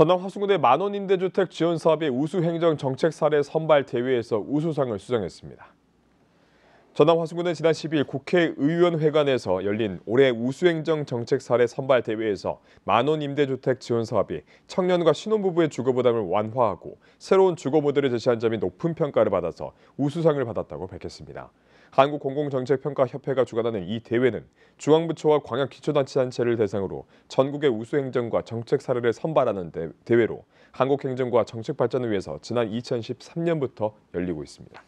전남 화순군의 만원 임대주택 지원 사업의 우수 행정 정책 사례 선발 대회에서 우수상을 수상했습니다. 전남 화순군은 지난 10일 국회의원회관에서 열린 올해 우수행정 정책 사례 선발 대회에서 만원 임대주택 지원 사업이 청년과 신혼부부의 주거 부담을 완화하고 새로운 주거 모델을 제시한 점이 높은 평가를 받아서 우수상을 받았다고 밝혔습니다. 한국공공정책평가협회가 주관하는 이 대회는 중앙부처와 광역기초단체단체를 대상으로 전국의 우수행정과 정책 사례를 선발하는 대, 대회로 한국행정과 정책발전을 위해서 지난 2013년부터 열리고 있습니다.